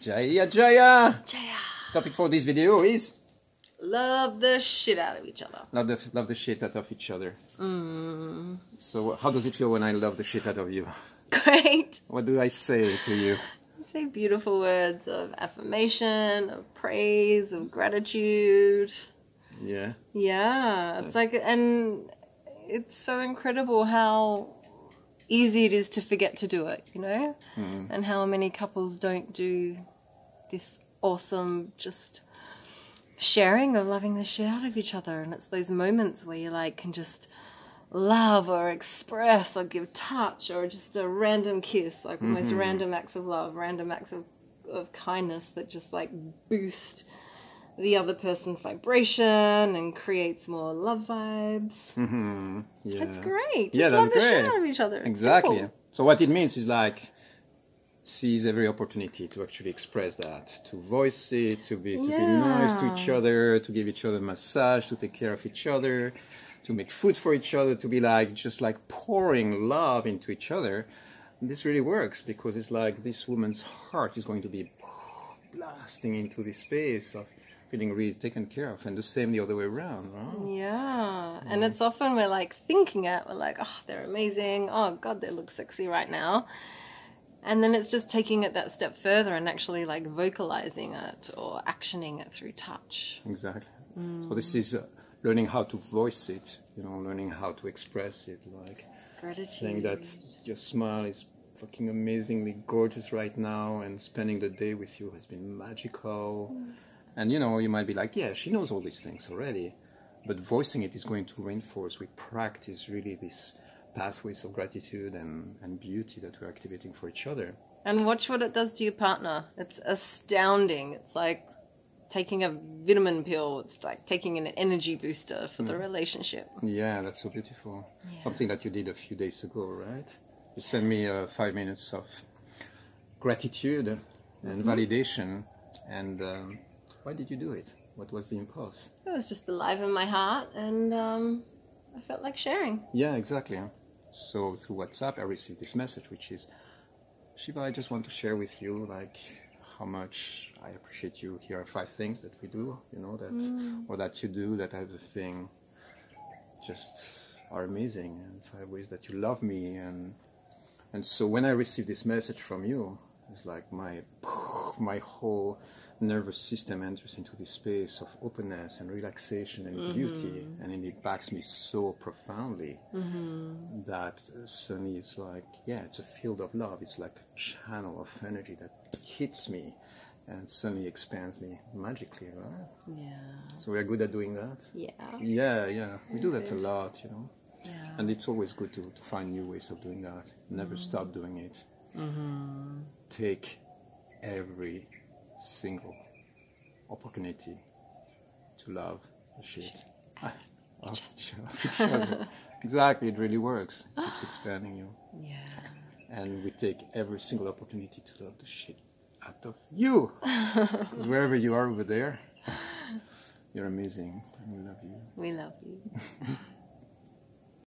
Jaya Jaya! Jaya. Topic for this video is Love the shit out of each other. love the, love the shit out of each other. Mm. So, how does it feel when I love the shit out of you? Great. What do I say to you? Say beautiful words of affirmation, of praise, of gratitude. Yeah. Yeah, it's like, and it's so incredible how easy it is to forget to do it, you know? Mm. And how many couples don't do this awesome, just sharing of loving the shit out of each other. And it's those moments where you like can just love or express or give touch or just a random kiss, like almost Mhm. random acts of love, random acts of, of kindness that just like boost the other person's vibration and creates more love vibes. hmm Yeah. That's great. Yeah, that's love the shit great. out of each other. Exactly. simple. So what it means is like seize every opportunity to actually express that, to voice it, to be to be nice to each other, to give each other massage, to take care of each other, to make food for each other, to be like just like pouring love into each other. And this really works because it's like this woman's heart is going to be blasting into this space of feeling really taken care of, and the same the other way around. Right? Yeah. And it's often we're like thinking it, we're like, oh, they're amazing. Oh, God, they look sexy right now. And then it's just taking it that step further and actually like vocalizing it or actioning it through touch. Exactly. Mm. So this is uh, learning how to voice it, you know, learning how to express it, like Gratitude. saying that your smile is fucking amazingly gorgeous right now, and spending the day with you has been magical. And you know, you might be like, yeah, she knows all these things already, but voicing it is going to reinforce. We practice really these pathways of gratitude and, and beauty that we're activating for each other. And watch what it does to your partner. It's astounding. It's like taking a vitamin pill, it's like taking an energy booster for the relationship. Yeah, that's so beautiful. Yeah. Something that you did a few days ago, right? You sent me uh, five minutes of gratitude and validation. And um, why did you do it? What was the impulse? It was just alive in my heart and um, I felt like sharing. Yeah, exactly. So through WhatsApp, I received this message, which is, Shiva, I just want to share with you, like, how much I appreciate you. Here are five things that we do, you know, that or that you do that type of thing, just are amazing, and five ways that you love me, and and so when I received this message from you, it's like my my whole nervous system enters into this space of openness and relaxation and beauty, and it impacts me so profoundly Mm-hmm. that suddenly it's like, yeah, it's a field of love. It's like a channel of energy that hits me and suddenly expands me magically, right? Yeah. So we're good at doing that. Yeah. Yeah, yeah, we do that a lot, you know. Yeah. And it's always good to, to find new ways of doing that. Never stop doing it. Mm-hmm. Take every single opportunity to love the shit of each of each other. exactly, it really works. It's expanding you. Yeah. And we take every single opportunity to love the shit out of you. 'Cause wherever you are over there, you're amazing. And we love you. We love you.